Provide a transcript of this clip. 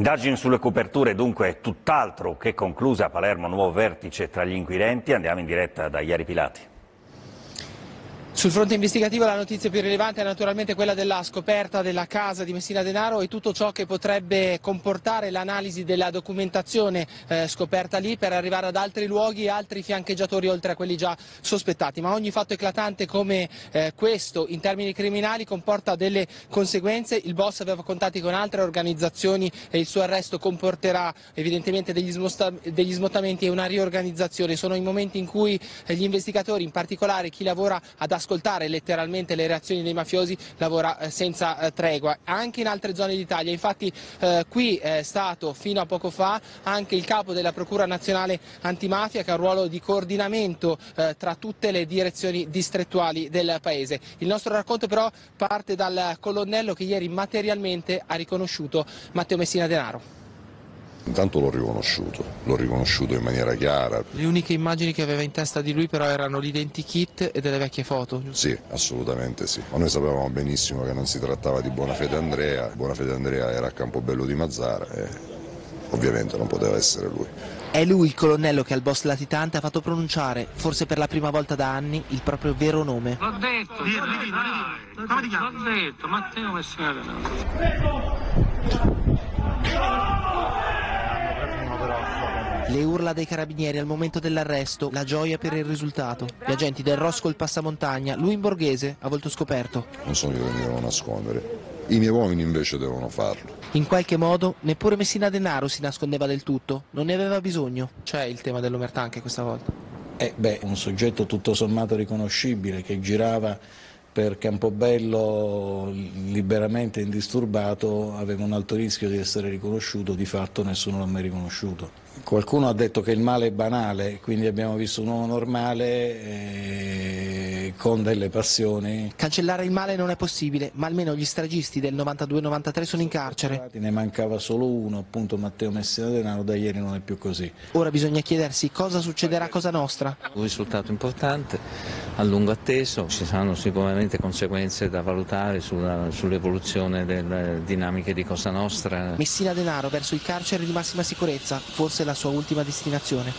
Indagini sulle coperture dunque tutt'altro che conclusa a Palermo, nuovo vertice tra gli inquirenti. Andiamo in diretta da Ieri Pilati. Sul fronte investigativo la notizia più rilevante è naturalmente quella della scoperta della casa di Messina Denaro e tutto ciò che potrebbe comportare l'analisi della documentazione eh, scoperta lì per arrivare ad altri luoghi e altri fiancheggiatori oltre a quelli già sospettati. Ma ogni fatto eclatante come eh, questo in termini criminali comporta delle conseguenze. Il boss aveva contatti con altre organizzazioni e il suo arresto comporterà evidentemente degli, degli smottamenti e una riorganizzazione. Sono i momenti in cui eh, gli investigatori, in particolare chi lavora ad ascoltare letteralmente le reazioni dei mafiosi lavora eh, senza eh, tregua, anche in altre zone d'Italia. Infatti eh, qui è stato fino a poco fa anche il capo della Procura Nazionale Antimafia che ha un ruolo di coordinamento tra tutte le direzioni distrettuali del Paese. Il nostro racconto però parte dal colonnello che ieri materialmente ha riconosciuto Matteo Messina Denaro. Intanto l'ho riconosciuto, l'ho riconosciuto in maniera chiara. Le uniche immagini che aveva in testa di lui però erano l'identikit e delle vecchie foto? Sì, assolutamente sì. Ma noi sapevamo benissimo che non si trattava di Buonafede Andrea, Buonafede Andrea era a Campobello di Mazzara e ovviamente non poteva essere lui. È lui il colonnello che al boss latitante ha fatto pronunciare, forse per la prima volta da anni, il proprio vero nome. L'ho detto, dillo, dillo, dillo. come ti chiami? L'ho detto, Matteo Messina. Le urla dei carabinieri al momento dell'arresto, la gioia per il risultato. Gli agenti del Rosco il passamontagna, lui in borghese, a volto scoperto. Non sono io che mi devo nascondere, i miei uomini invece devono farlo. In qualche modo neppure Messina Denaro si nascondeva del tutto, non ne aveva bisogno. C'è il tema dell'omertà anche questa volta. Eh beh, un soggetto tutto sommato riconoscibile che girava per Campobello liberamente indisturbato aveva un alto rischio di essere riconosciuto, di fatto nessuno l'ha mai riconosciuto. Qualcuno ha detto che il male è banale, quindi abbiamo visto un uomo normale eh, con delle passioni. Cancellare il male non è possibile, ma almeno gli stragisti del 92-93 sono in carcere. Ne mancava solo uno, appunto Matteo Messina Denaro, da ieri non è più così. Ora bisogna chiedersi cosa succederà a Cosa Nostra. Un risultato importante, a lungo atteso, ci saranno sicuramente conseguenze da valutare sull'evoluzione delle dinamiche di Cosa Nostra. Messina Denaro verso il carcere di massima sicurezza, forse la sua ultima destinazione.